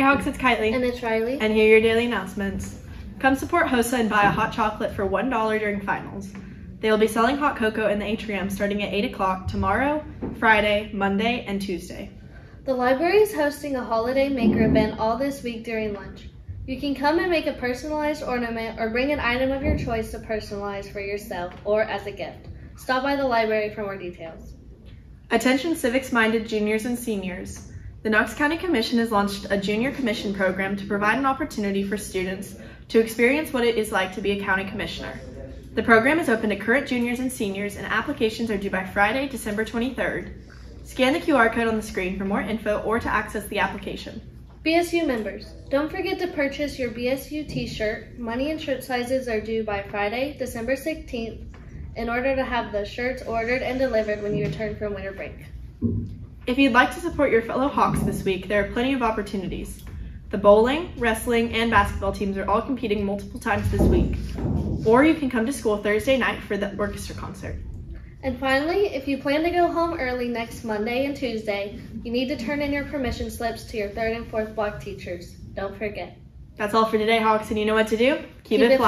Hawks, it's Kylie. And it's Riley. And here are your daily announcements. Come support HOSA and buy a hot chocolate for $1 during finals. They will be selling hot cocoa in the atrium starting at 8 o'clock tomorrow, Friday, Monday, and Tuesday. The library is hosting a holiday maker event all this week during lunch. You can come and make a personalized ornament or bring an item of your choice to personalize for yourself or as a gift. Stop by the library for more details. Attention civics minded juniors and seniors. The Knox County Commission has launched a junior commission program to provide an opportunity for students to experience what it is like to be a county commissioner. The program is open to current juniors and seniors, and applications are due by Friday, December 23rd. Scan the QR code on the screen for more info or to access the application. BSU members, don't forget to purchase your BSU t-shirt. Money and shirt sizes are due by Friday, December 16th in order to have the shirts ordered and delivered when you return from winter break. If you'd like to support your fellow Hawks this week, there are plenty of opportunities. The bowling, wrestling, and basketball teams are all competing multiple times this week. Or you can come to school Thursday night for the orchestra concert. And finally, if you plan to go home early next Monday and Tuesday, you need to turn in your permission slips to your third and fourth block teachers. Don't forget. That's all for today, Hawks, and you know what to do? Keep, Keep it, it.